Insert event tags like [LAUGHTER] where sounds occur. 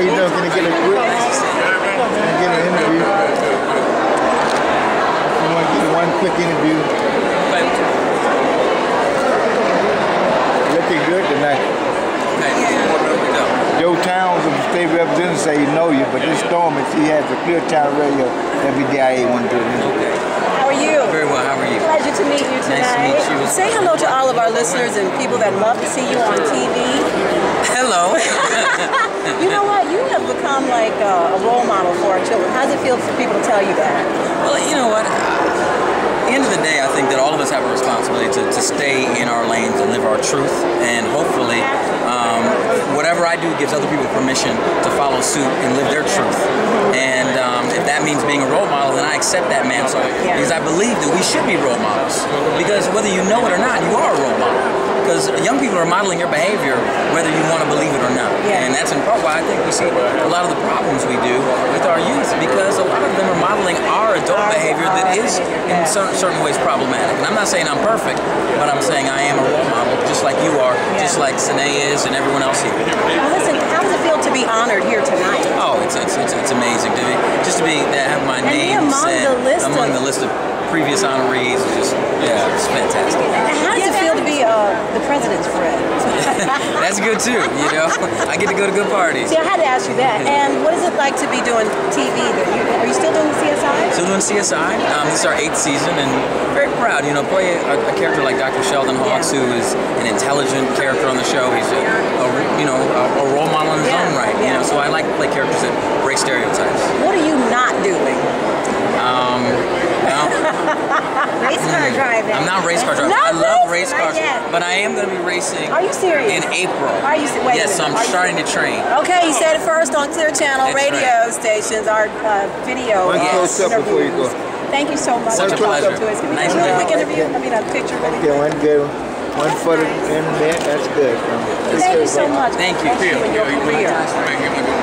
How you doing? Can I get a quick? Nice to see you. Can I get an interview? You want to get one quick interview? Looking good tonight. Okay. Here we go. Joe Towns of the state representative say he know you, but this storm is he has a clear town radio WDIA one to Okay. How are you? Very well. How are you? Pleasure to meet you tonight. Nice to meet you. Say hello to all of our listeners and people that love to see you on TV. Hello. [LAUGHS] You know what? You have become like uh, a role model for our children. How does it feel for people to tell you that? Well, you know what? At the end of the day, I think that all of us have a responsibility to, to stay in our lanes and live our truth. And hopefully, um, whatever I do gives other people permission to follow suit and live their truth. And um, if that means being a role model, then I accept that mantle because I believe that we should be role models. Because whether you know it or not, you are a role model. Because young people are modeling your behavior whether you want to believe it or not. Yeah. And that's in part why I think we see a lot of the problems we do with our youth because a lot of them are modeling our adult behavior that is in yeah. certain, ways problematic. And I'm not saying I'm perfect, but I'm saying I am a role model just like you are, just like Sine is and everyone else here. Well, listen, how does it feel to be honored here tonight? Oh, it's, it's, it's, it's amazing to be, just to be, to have my And name among said the list among of- the list of previous honorees is just, yeah, it's fantastic. And how does it feel to be uh, the president's friend? [LAUGHS] That's good too, you know. I get to go to good parties. See, I had to ask you that. And what is it like to be doing TV? Are you still doing CSI? Still doing CSI. Um, this is our eighth season, and very proud. You know, play a, a character like Dr. Sheldon Hawkes, Yeah. who is an intelligent character on the show. He's a, a you know a, a role model in his Yeah, own right. You yeah. know, so I like to play characters that break stereotypes. What are you not doing? Um, [LAUGHS] Race car driving. I'm not race car driver. Not I love racing, race not cars, yet. but I am going to be racing Are you serious? in April. Are you se- wait yes, so. I'm Are you starting to train. Okay, you said it first on Clear Channel That's radio stations, our uh, video One uh, close up before you interviews. go. Thank you so much Such a pleasure. to us. Can we Nice get a quick you. interview? I mean, a picture really Okay, one good one. One for the internet. That's good. Thank you so much. Thank you. Bless you in your